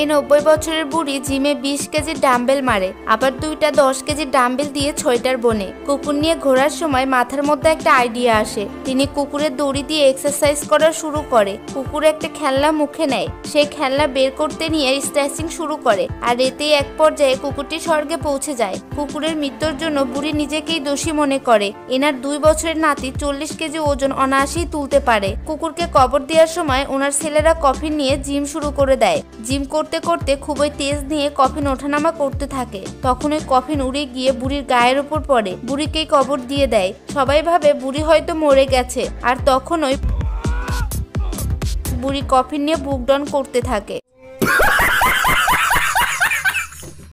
এই নব্বই বছরের বুড়ি জিমে বিশ কেজি ডাম্বেল মারে, আবার দুইটা দশ কেজি ডাম্বেল দিয়ে ছয়টার বনে। কুকুর নিয়ে ঘোরার সময় মাথার মধ্যে একটা আইডিয়া আসে। তিনি কুকুরের দড়ি দিয়ে এক্সারসাইজ করা শুরু করে। কুকুর একটা খেলনা মুখে নেয়। সেই খেলনা বের করতে নিয়ে স্ট্রেচিং শুরু করে আর এতেই এক পর্যায়ে কুকুরটি স্বর্গে পৌঁছে যায়। কুকুরের মৃত্যুর জন্য বুড়ি নিজেকেই দোষী মনে করে। এনার দুই বছরের নাতি চল্লিশ কেজি ওজন অনায়াসেই তুলতে পারে। কুকুরকে কবর দেওয়ার সময় ওনার ছেলেরা কফিন নিয়ে জিম শুরু করে দেয়। জিম করতে করতে খুবই তেজ নিয়ে কফিন ওঠানামা করতে থাকে। তখন ওই কফিন উড়ে গিয়ে বুড়ির গায়ের উপর পড়ে। বুড়িকেই কবর দিয়ে দেয়। সবাই ভাবে বুড়ি হয়তো মরে গেছে। আর তখন ওই বুড়ি কফিন নিয়ে বুকডন করতে থাকে।